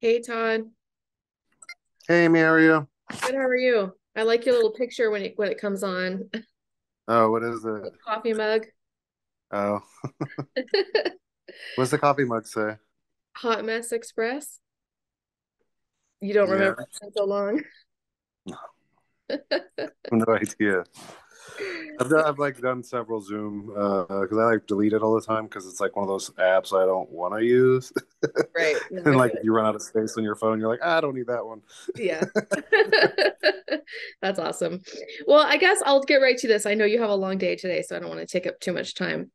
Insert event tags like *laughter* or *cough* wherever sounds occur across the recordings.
Hey Todd, Hey, Mario. good. How are you? I like your little picture when it when it comes on. Oh, what is it? Coffee mug, Oh, *laughs* what's the coffee mug say? Hot Mess Express. You don't Yeah, remember so long. No. no idea. I've done, I've like done several Zoom uh because I like delete it all the time because it's like one of those apps I don't want to use. Right. *laughs* And like if you run out of space on your phone, you're like, "Ah, I don't need that one. Yeah. *laughs* *laughs* That's awesome. Well, I guess I'll get right to this. I know you have a long day today, so I don't want to take up too much time.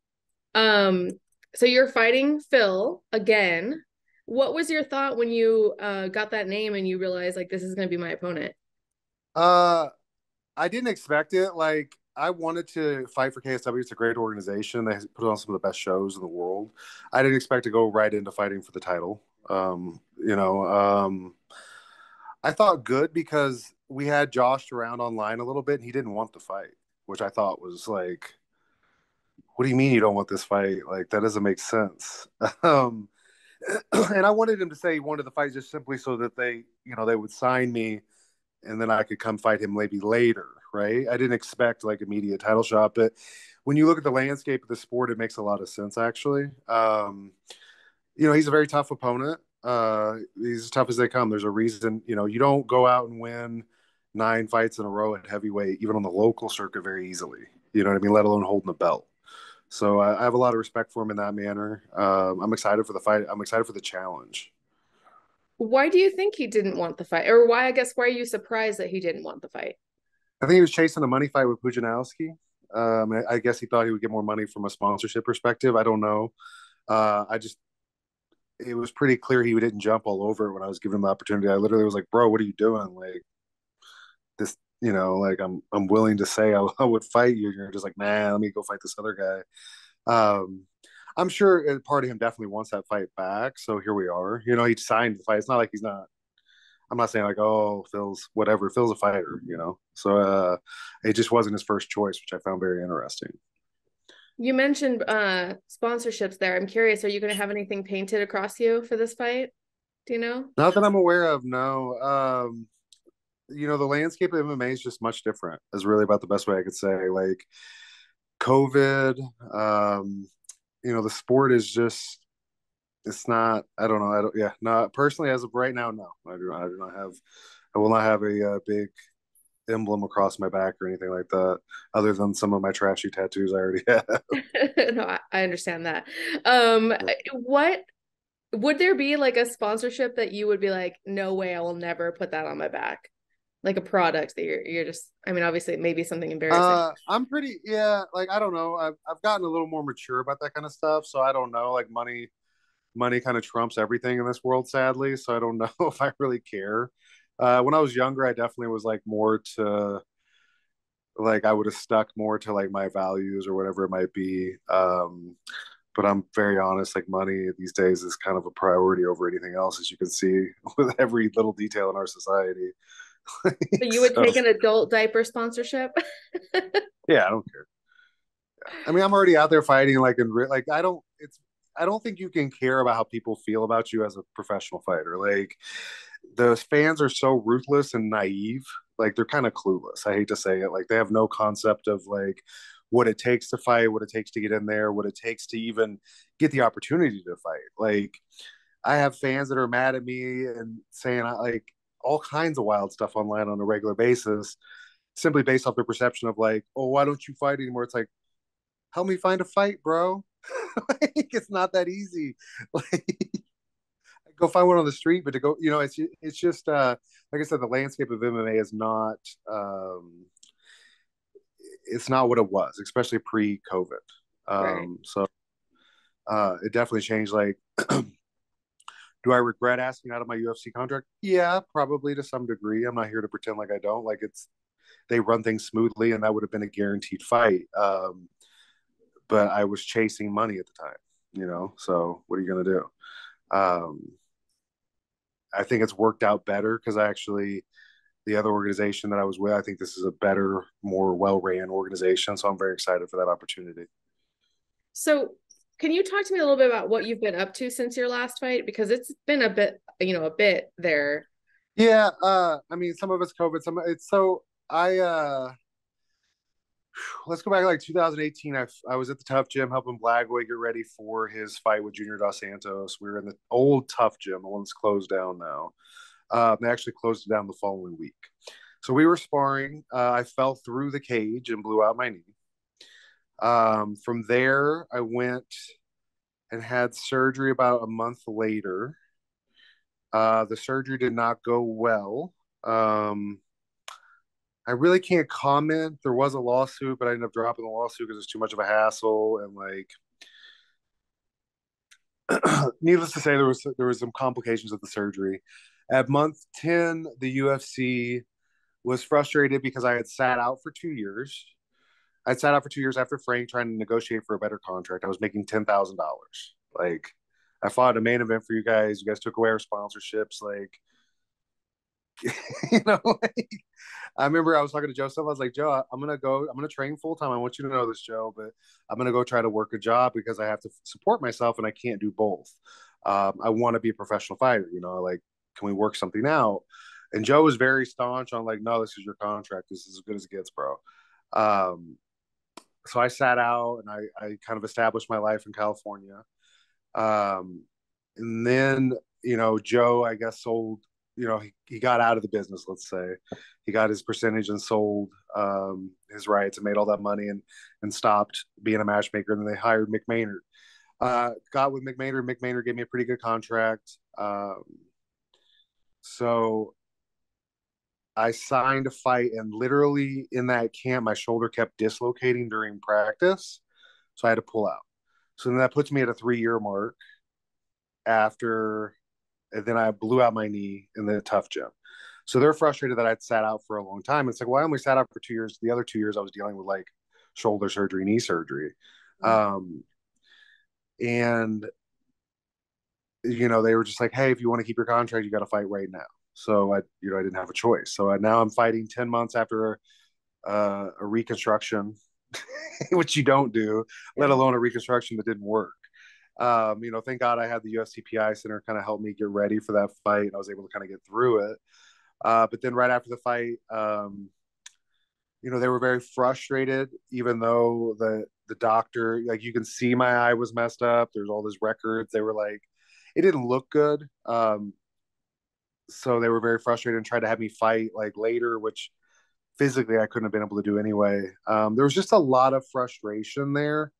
Um, so you're fighting Phil again. What was your thought when you uh got that name and you realized like this is gonna be my opponent? Uh, I didn't expect it. Like I wanted to fight for KSW. It's a great organization. They put on some of the best shows in the world. I didn't expect to go right into fighting for the title. Um, you know, um, I thought good because we had Josh around online a little bit and he didn't want the fight, which I thought was like, what do you mean you don't want this fight? Like that doesn't make sense. *laughs* um, *clears throat* and I wanted him to say he wanted the fight just simply so that they, you know, they would sign me and then I could come fight him maybe later, right? I didn't expect like immediate title shot, but when you look at the landscape of the sport, it makes a lot of sense actually. Um, you know, he's a very tough opponent. Uh, he's as tough as they come. There's a reason, you know, you don't go out and win nine fights in a row at heavyweight, even on the local circuit, very easily. You know what I mean? Let alone holding the belt. So I, I have a lot of respect for him in that manner. Um, I'm excited for the fight. I'm excited for the challenge. Why do you think he didn't want the fight? Or why, I guess, why are you surprised that he didn't want the fight? I think he was chasing a money fight with Pudzianowski. Um, I, I guess he thought he would get more money from a sponsorship perspective. I don't know. Uh, I just it was pretty clear he didn't jump all over it when I was giving him the opportunity. I literally was like, "Bro, what are you doing? Like this, you know, like I'm I'm willing to say I, *laughs* I would fight you. You're just like, nah, let me go fight this other guy." Um, I'm sure part of him definitely wants that fight back. So here we are. You know, he signed the fight. It's not like he's not. I'm not saying like, oh, Phil's whatever. Phil's a fighter, you know. So uh, it just wasn't his first choice, which I found very interesting. You mentioned uh sponsorships there. I'm curious, are you going to have anything painted across you for this fight? Do you know? Not that I'm aware of. No. Um, you know, the landscape of MMA is just much different. Is really about the best way I could say. Like COVID, um, you know, the sport is just it's not. I don't know. I don't. Yeah. Not personally as of right now. No, I do. I do not have. I will not have a, uh big emblem across my back or anything like that, other than some of my trashy tattoos I already *laughs* have. *laughs* No, I, I understand that. Um, what would there be like a sponsorship that you would be like, no way, I will never put that on my back? Like a product that you're you're just, I mean, obviously it may be something embarrassing. Uh, I'm pretty. Yeah. Like I don't know. I've I've gotten a little more mature about that kind of stuff. So I don't know. Like money money kind of trumps everything in this world, sadly. So I don't *laughs* know if I really care. Uh, when I was younger, I definitely was like more to like I would have stuck more to like my values or whatever it might be. Um, but I'm very honest, like money these days is kind of a priority over anything else, as you can see *laughs* with every little detail in our society. So you would so take an adult diaper sponsorship? *laughs* yeah, I don't care. I mean, I'm already out there fighting like in like I don't. It's I don't think you can care about how people feel about you as a professional fighter. Like those fans are so ruthless and naive. Like they're kind of clueless. I hate to say it. Like they have no concept of like what it takes to fight, what it takes to get in there, what it takes to even get the opportunity to fight. Like I have fans that are mad at me and saying I like all kinds of wild stuff online on a regular basis, simply based off their perception of like, oh, why don't you fight anymore? It's like, help me find a fight, bro. *laughs* like, it's not that easy. *laughs* Like go find one on the street, but to go, you know, it's it's just uh, like I said, the landscape of MMA is not um, it's not what it was, especially pre-COVID. Right. Um, so uh, it definitely changed. Like, *clears throat* do I regret asking out of my UFC contract? Yeah, probably to some degree. I'm not here to pretend like I don't. Like it's they run things smoothly, and that would have been a guaranteed fight. Um, but I was chasing money at the time, you know. So what are you gonna do? Um, I think it's worked out better because I actually the other organization that I was with, I think this is a better, more well ran organization. So I'm very excited for that opportunity. So can you talk to me a little bit about what you've been up to since your last fight? Because it's been a bit, you know, a bit there. Yeah, uh, I mean, some of it's COVID. Some it's so I. uh Let's go back like 2018. I, I was at the Tough Gym helping Blagoy get ready for his fight with Junior Dos Santos. We were in the old Tough Gym, the one that's closed down now. Um, they actually closed it down the following week. So we were sparring. Uh, I fell through the cage and blew out my knee. Um, from there, I went and had surgery about a month later. Uh, the surgery did not go well. Um, I really can't comment. There was a lawsuit, but I ended up dropping the lawsuit because it's too much of a hassle and like. *clears throat* needless to say, there was there was some complications of the surgery. At month ten, the UFC was frustrated because I had sat out for two years. I sat out for two years after Frank trying to negotiate for a better contract. I was making ten thousand dollars. Like I fought a main event for you guys. You guys took away our sponsorships. Like *laughs* you know, *laughs* like, I remember I was talking to Joseph. I was like, Joe, I'm gonna go. I'm gonna train full time. I want you to know this, Joe, but I'm gonna go try to work a job because I have to support myself and I can't do both. Um, I want to be a professional fighter. You know, like, can we work something out? And Joe was very staunch on like, no, this is your contract. This is as good as it gets, bro. Um, so I sat out and I, I kind of established my life in California. Um, and then, you know, Joe, I guess, sold, you know, he, he got out of the business, let's say. He got his percentage and sold um, his rights and made all that money and, and stopped being a matchmaker. And then they hired Mick Maynard. Uh, got with McMaynard. Maynard. Mick gave me a pretty good contract. Um, so I signed a fight, and literally in that camp, my shoulder kept dislocating during practice, so I had to pull out. So then that puts me at a three-year mark. After, and then I blew out my knee in the tough gym. So they're frustrated that I'd sat out for a long time. It's like, well, I only sat out for two years. The other two years, I was dealing with like shoulder surgery, knee surgery, mm-hmm. um, and you know they were just like, hey, if you want to keep your contract, you got to fight right now. So I, you know, I didn't have a choice. So I, now I'm fighting 10 months after uh, a reconstruction, *laughs* which you don't do, let alone a reconstruction that didn't work. Um, you know, thank God I had the UFC PI Center kind of help me get ready for that fight. And I was able to kind of get through it. Uh, but then right after the fight, um, you know, they were very frustrated, even though the the doctor, like you can see my eye was messed up. There's all these records. They were like, it didn't look good. Um, so they were very frustrated and tried to have me fight like later, which physically I couldn't have been able to do anyway. Um, there was just a lot of frustration there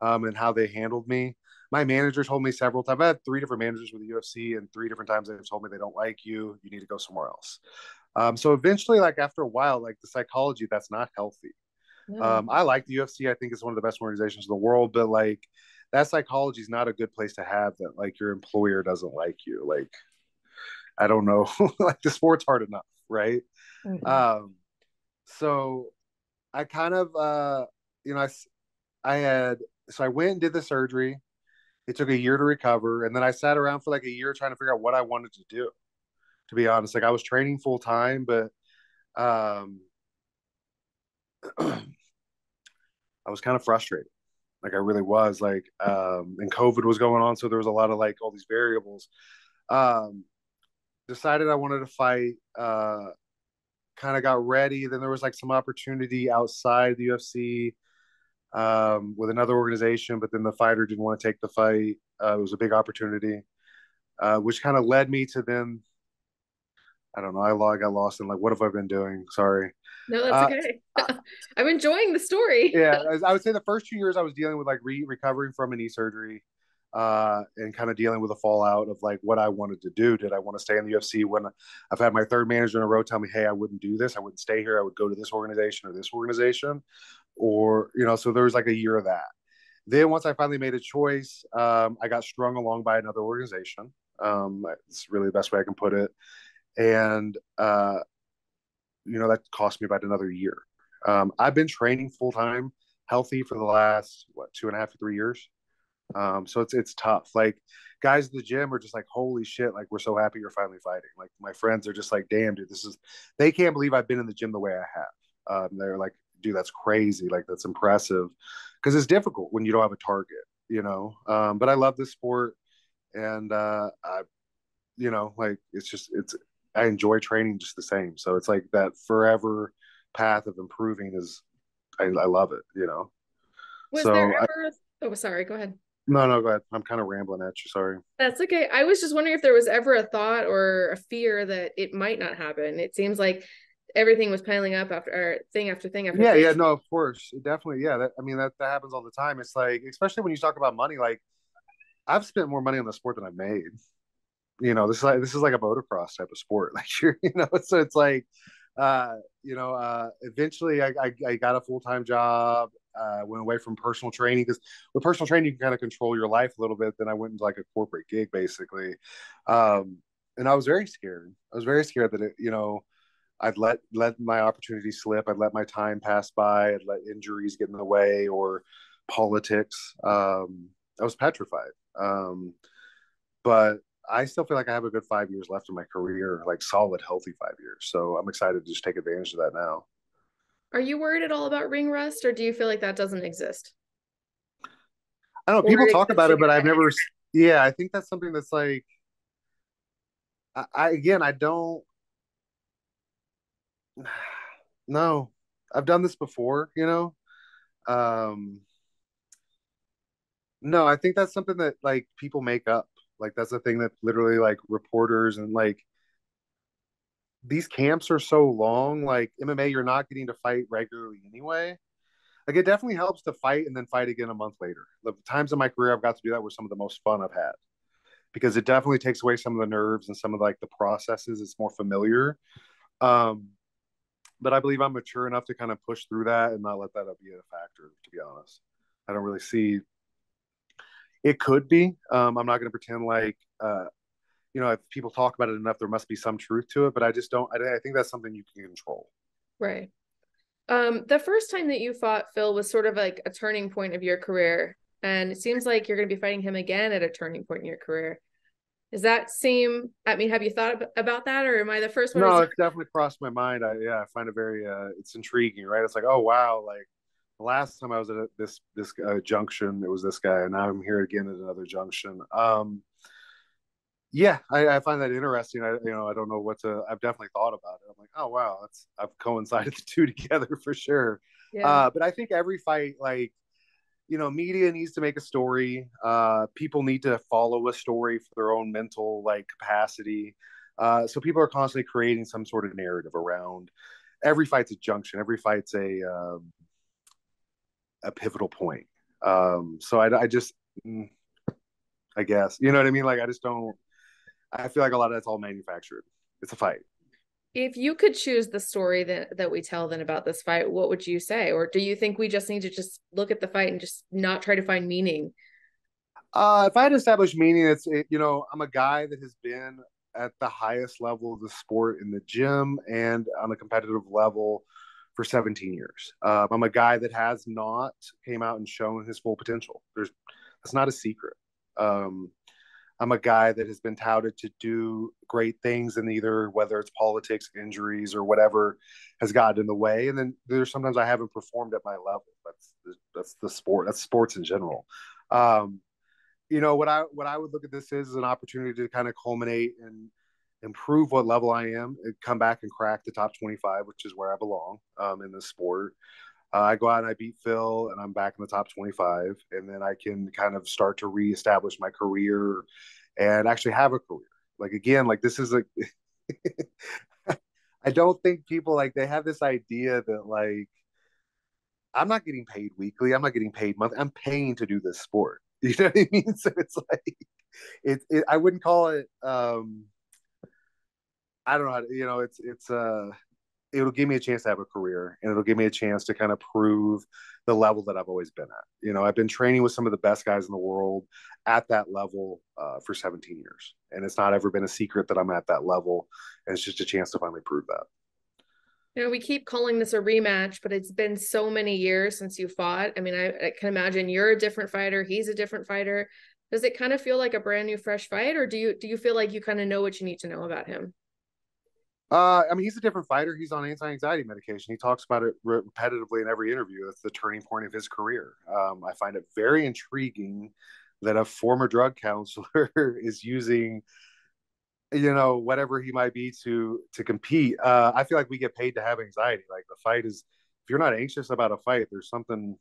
um, and how they handled me. My manager told me several times. I had three different managers with the UFC, and three different times they've told me they don't like you. You need to go somewhere else. Um, so eventually, like after a while, like the psychology that's not healthy. Um, I like the UFC. I think it's one of the best organizations in the world, but like that psychology is not a good place to have that. Like your employer doesn't like you. Like I don't know, *laughs* like the sport's hard enough, right? Mm-hmm. Um, so I kind of, uh, you know, I, I had, so I went and did the surgery. It took a year to recover. And then I sat around for like a year trying to figure out what I wanted to do, to be honest. Like I was training full time, but, um, *clears throat* I was kind of frustrated. Like I really was like, um, and COVID was going on. So there was a lot of like all these variables. Um, decided I wanted to fight. Uh, kind of got ready. Then there was like some opportunity outside the UFC um, with another organization, but then the fighter didn't want to take the fight. Uh, it was a big opportunity, uh, which kind of led me to then. I don't know. I, I got lost in like, what have I been doing? Sorry. No, that's uh, okay. *laughs* I'm enjoying the story. yeah, *laughs* I would say the first two years I was dealing with like re- recovering from a knee surgery uh, and kind of dealing with the fallout of like what I wanted to do. Did I want to stay in the UFC when I've had my third manager in a row tell me, hey, I wouldn't do this. I wouldn't stay here. I would go to this organization or this organization. Or, you know, so there was like a year of that. Then once I finally made a choice, um, I got strung along by another organization. Um, it's really the best way I can put it. And, uh, you know, that cost me about another year. Um, I've been training full time, healthy for the last, what, two and a half to three years. Um, so it's it's tough. Like guys at the gym are just like, holy shit, like we're so happy you're finally fighting. Like my friends are just like, damn, dude, this is they can't believe I've been in the gym the way I have. Um, they're like, dude, that's crazy. Like that's impressive. Cause it's difficult when you don't have a target. you know. Um, but I love this sport, and uh, I, you know, like it's just it's I enjoy training just the same. So it's like that forever path of improving is I, I love it, you know. Was so there ever? I, oh, sorry. Go ahead. No, no, go ahead. I'm kind of rambling at you. Sorry. That's okay. I was just wondering if there was ever a thought or a fear that it might not happen. It seems like everything was piling up after or thing after thing after. Yeah, thing. yeah, no, of course, definitely. Yeah, that, I mean that that happens all the time. It's like, especially when you talk about money. Like, I've spent more money on the sport than I've made. You know, this is like this is like a motocross type of sport. *laughs* Like, you're, you know, so it's like, uh, you know, uh, eventually I, I, I got a full time job uh, went away from personal training because with personal training you can kind of control your life a little bit. Then I went into like a corporate gig basically, um, and I was very scared. I was very scared that it, you know, I'd let let my opportunity slip. I'd let my time pass by. I'd let injuries get in the way or politics. Um, I was petrified. Um, but I still feel like I have a good five years left in my career, like solid, healthy five years. So I'm excited to just take advantage of that now. Are you worried at all about ring rust, or do you feel like that doesn't exist? I don't know. People talk about it, but I've never. Yeah, I think that's something that's like. I, I again, I don't. *sighs* No, I've done this before. You know, um, no, I think that's something that like people make up. Like that's the thing that literally like reporters and like these camps are so long. Like MMA, you're not getting to fight regularly anyway. Like it definitely helps to fight and then fight again a month later. The times in my career I've got to do that were some of the most fun I've had because it definitely takes away some of the nerves and some of like the processes. It's more familiar. Um, but I believe I'm mature enough to kind of push through that and not let that be a factor. To be honest, I don't really see. It could be. Um, I'm not going to pretend like uh, you know, if people talk about it enough, there must be some truth to it. But I just don't. I, I think that's something you can control. Right. Um, the first time that you fought Phil was sort of like a turning point of your career, and it seems like you're going to be fighting him again at a turning point in your career. Does that seem? I mean, have you thought about that, or am I the first one? No, it's definitely crossed my mind. I yeah, I find it very. uh It's intriguing, right? It's like, oh wow, like last time I was at this this uh, junction, it was this guy, and now I'm here again at another junction. Um, yeah, I, I, find that interesting. I, you know, I don't know what to. I've definitely thought about it. I'm like, oh wow, that's I've coincided *laughs* the two together for sure. Yeah. Uh, but I think every fight, like, you know, media needs to make a story. Uh, people need to follow a story for their own mental like capacity. Uh, so people are constantly creating some sort of narrative around. Every fight's a junction. Every fight's a um, a pivotal point. Um, so I, I just, mm, I guess, you know what I mean. Like I just don't I feel like a lot of that's all manufactured. It's a fight. If you could choose the story that, that we tell then about this fight, what would you say? Or do you think we just need to just look at the fight and just not try to find meaning? Uh, if I had established meaning, it's it, you know I'm a guy that has been at the highest level of the sport in the gym and on a competitive level for 17 years. Uh, I'm a guy that has not came out and shown his full potential. There's that's not a secret. Um, I'm a guy that has been touted to do great things, and either whether it's politics, injuries, or whatever has gotten in the way. And then there's sometimes I haven't performed at my level. That's that's the sport. That's sports in general. Um, you know what I what I would look at this as, is an opportunity to kind of culminate and improve what level I am, and come back and crack the top 25, which is where I belong um, in this sport. Uh, I go out and I beat Phil, and I'm back in the top 25, and then I can kind of start to reestablish my career and actually have a career. Like again, like this is a. *laughs* I don't think people like they have this idea that like I'm not getting paid weekly. I'm not getting paid monthly. I'm paying to do this sport. *laughs* You know what I mean? So it's like it, it I wouldn't call it um I don't know how to, you know, it's it's uh it'll give me a chance to have a career and it'll give me a chance to kind of prove the level that I've always been at. You know, I've been training with some of the best guys in the world at that level uh, for 17 years. And it's not ever been a secret that I'm at that level. And it's just a chance to finally prove that. You know, we keep calling this a rematch, but it's been so many years since you fought. I mean, I, I can imagine you're a different fighter. He's a different fighter. Does it kind of feel like a brand new, fresh fight, or do you do you feel like you kind of know what you need to know about him? Uh, I mean, he's a different fighter. He's on anti-anxiety medication. He talks about it repetitively in every interview. It's the turning point of his career. Um, I find it very intriguing that a former drug *laughs* counselor is using, you know, whatever he might be to to compete. Uh, I feel like we get paid to have anxiety. Like the fight is, if you're not anxious about a fight, there's something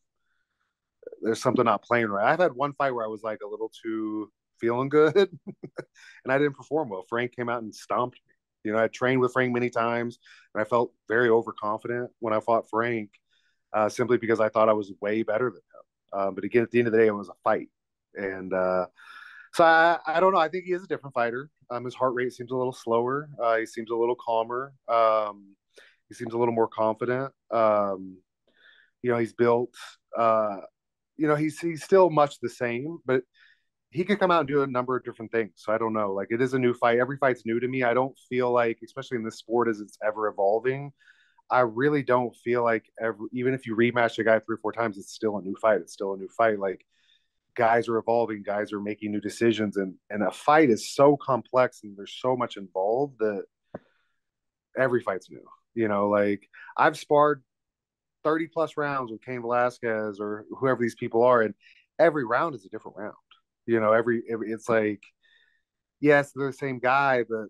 there's something not playing right. I've had one fight where I was like a little too feeling good, *laughs* and I didn't perform well. Frank came out and stomped me you know, I trained with Frank many times, and I felt very overconfident when I fought Frank, uh, simply because I thought I was way better than him. Um, but again, at the end of the day, it was a fight, and uh, so I, I don't know. I think he is a different fighter. Um, his heart rate seems a little slower. Uh, he seems a little calmer. Um, he seems a little more confident. Um, you know, he's built. Uh, you know, he's he's still much the same, but he could come out and do a number of different things. So I don't know. Like it is a new fight. Every fight's new to me. I don't feel like, especially in this sport as it's ever evolving, I really don't feel like every even if you rematch a guy three or four times, it's still a new fight. It's still a new fight. Like guys are evolving, guys are making new decisions, and and a fight is so complex and there's so much involved that every fight's new. You know, like I've sparred 30 plus rounds with Cain Velasquez or whoever these people are, and every round is a different round you know, every, every it's like, yes, they're the same guy, but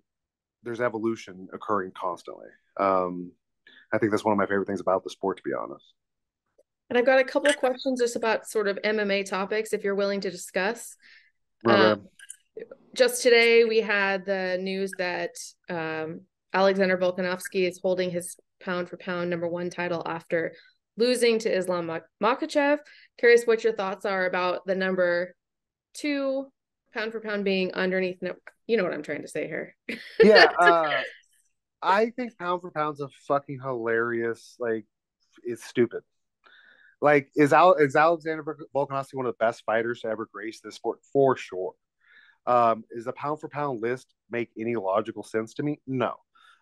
there's evolution occurring constantly. Um, I think that's one of my favorite things about the sport, to be honest. And I've got a couple of questions just about sort of MMA topics, if you're willing to discuss. Um, just today, we had the news that um, Alexander Volkanovski is holding his pound for pound number one title after losing to Islam Makhachev. Curious what your thoughts are about the number two pound for pound being underneath no you know what i'm trying to say here. *laughs* Yeah uh i think pound for pound's a fucking hilarious like it's stupid. Like is Al- is alexander volkanovski one of the best fighters to ever grace this sport? For sure. Um is the pound for pound list make any logical sense to me? No.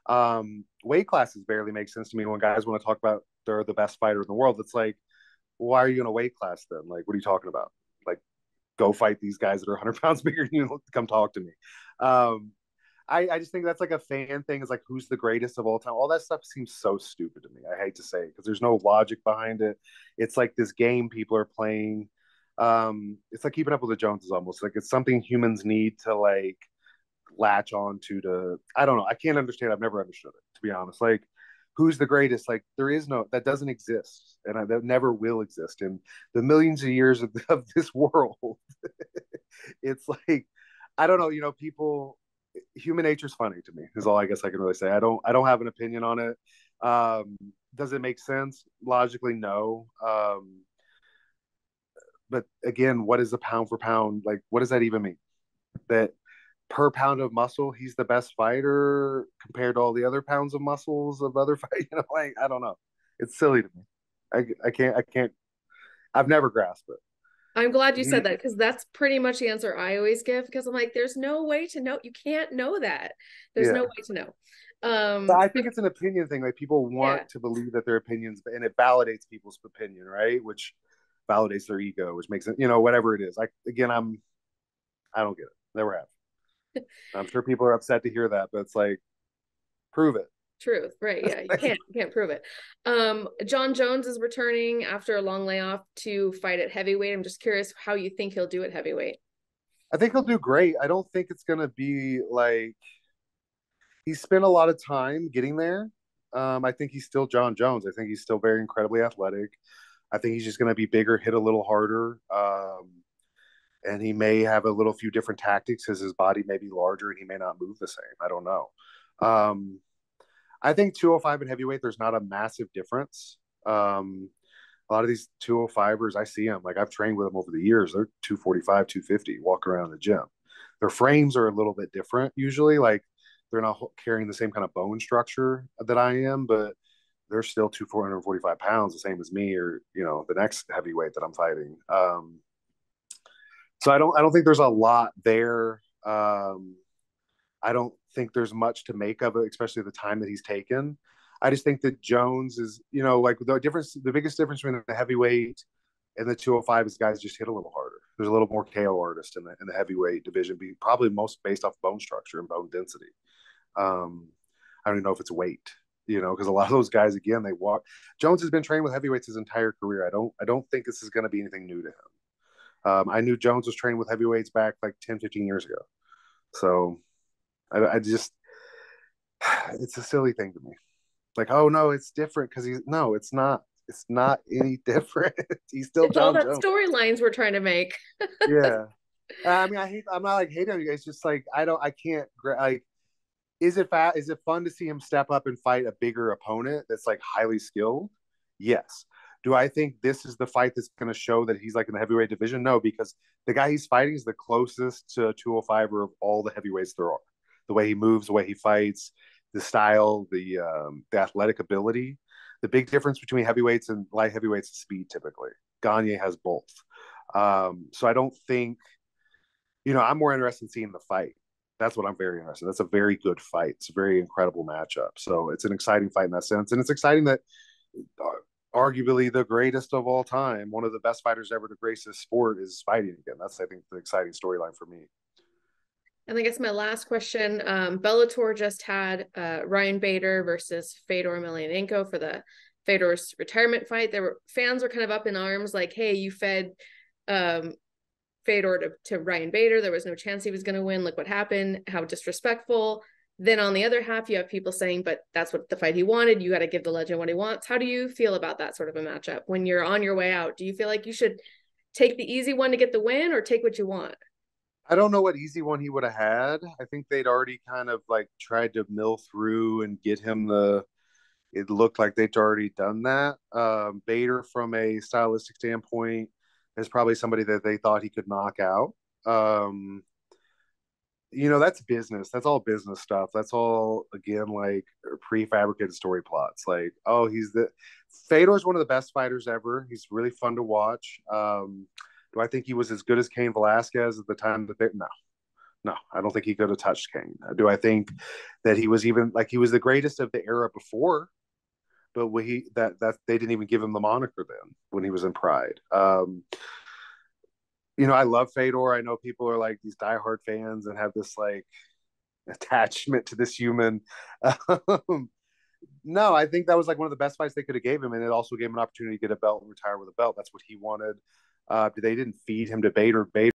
Um weight classes barely make sense to me when guys want to talk about they're the best fighter in the world. It's like why are you in a weight class then? Like what are you talking about go fight these guys that are 100 *laughs* pounds bigger than you. Come talk to me. Um, I, I just think that's like a fan thing. Is like who's the greatest of all time. All that stuff seems so stupid to me. I hate to say it because there's no logic behind it. It's like this game people are playing. Um, it's like keeping up with the Joneses almost. Like it's something humans need to like latch on to. To I don't know. I can't understand. I've never understood it to be honest. Like who's the greatest? Like there is no that doesn't exist and I, that never will exist in the millions of years of, *laughs* of this world. *laughs* It's like i don't know you know people human nature's funny to me is all i guess i can really say. I don't i don't have an opinion on it. Um does it make sense? Logically no. Um but again what is a pound for pound? Like what does that even mean? That per pound of muscle, he's the best fighter compared to all the other pounds of muscles of other *laughs* fight. You know, like I don't know. It's silly to me. I I can't I can't. I've never grasped it. I'm glad you said that because that's pretty much the answer I always give because I'm like, there's no way to know. You can't know that. There's yeah. no way to know. Um, but I think it's an opinion thing. Like people want yeah. to believe that their opinions, and it validates people's opinion, right? Which validates their ego, which makes it, you know, whatever it is. Like again, I'm, I don't get it. Never have. I'm sure people are upset to hear that, but it's like, prove it. Truth, right? Yeah, you *laughs* can't you can't prove it. Um, Jon Jones is returning after a long layoff to fight at heavyweight. I'm just curious how you think he'll do at heavyweight. I think he'll do great. I don't think it's gonna be like he spent a lot of time getting there. Um, I think he's still Jon Jones. I think he's still very incredibly athletic. I think he's just going to be bigger, hit a little harder. Um, and he may have a little few different tactics because his body may be larger and he may not move the same. I don't know. Um, I think 205 and heavyweight, there's not a massive difference. Um, a lot of these 205ers, I see them like I've trained with them over the years. They're 245, 250, walk around the gym. Their frames are a little bit different usually. Like they're not carrying the same kind of bone structure that I am, but they're still two 445 pounds, the same as me or, you know, the next heavyweight that I'm fighting. Um, so I don't I don't think there's a lot there. Um, I don't think there's much to make of it, especially the time that he's taken. I just think that Jones is, you know, like the difference, the biggest difference between the heavyweight and the 205 is guys just hit a little harder. There's a little more KO artist in the in the heavyweight division, be probably most based off bone structure and bone density. Um, I don't even know if it's weight, you know, because a lot of those guys again they walk. Jones has been trained with heavyweights his entire career. I don't I don't think this is going to be anything new to him. Um, I knew Jones was trained with heavyweights back like 10, 15 years ago. So I, I just *sighs* it's a silly thing to me. Like, oh no, it's different because he's no, it's not. It's not *laughs* any different. he's still it's all that storylines we're trying to make. *laughs* yeah, I mean, I hate. I'm not like hating on you guys. Just like I don't. I can't. Like, is it fat? Is it fun to see him step up and fight a bigger opponent that's like highly skilled? Yes. Do I think this is the fight that's going to show that he's like in the heavyweight division? No, because the guy he's fighting is the closest to 205 of all the heavyweights there are. The way he moves, the way he fights, the style, the um, the athletic ability. The big difference between heavyweights and light heavyweights is speed. Typically, Gane has both. Um, so I don't think you know, I'm more interested in seeing the fight. That's what I'm very interested. In. That's a very good fight. It's a very incredible matchup. So it's an exciting fight in that sense, and it's exciting that uh, arguably the greatest of all time, one of the best fighters ever to grace this sport, is fighting again. That's I think the exciting storyline for me. And I guess my last question: um, Bellator just had uh, Ryan Bader versus Fedor Emelianenko for the Fedor's retirement fight. There were fans were kind of up in arms, like, "Hey, you fed um, Fedor to, to Ryan Bader. There was no chance he was going to win. Look what happened. How disrespectful. Then on the other half, you have people saying, but that's what the fight he wanted. You got to give the legend what he wants. How do you feel about that sort of a matchup when you're on your way out? Do you feel like you should take the easy one to get the win or take what you want? I don't know what easy one he would have had. I think they'd already kind of like tried to mill through and get him the. It looked like they'd already done that. Um, Bader, from a stylistic standpoint, is probably somebody that they thought he could knock out. Um, you know, that's business. That's all business stuff. That's all again like prefabricated story plots. Like, oh, he's the Fedor's one of the best fighters ever. He's really fun to watch. Um, do I think he was as good as Cain Velasquez at the time that they no. No, I don't think he could have touched Cain. Do I think that he was even like he was the greatest of the era before? but he that that they didn't even give him the moniker then when he was in Pride. Um, you know, I love Fedor. I know people are like these diehard fans and have this like attachment to this human. *laughs* Um, no, I think that was like one of the best fights they could have gave him, and it also gave him an opportunity to get a belt and retire with a belt. That's what he wanted. Uh, they didn't feed him to Bader. Bader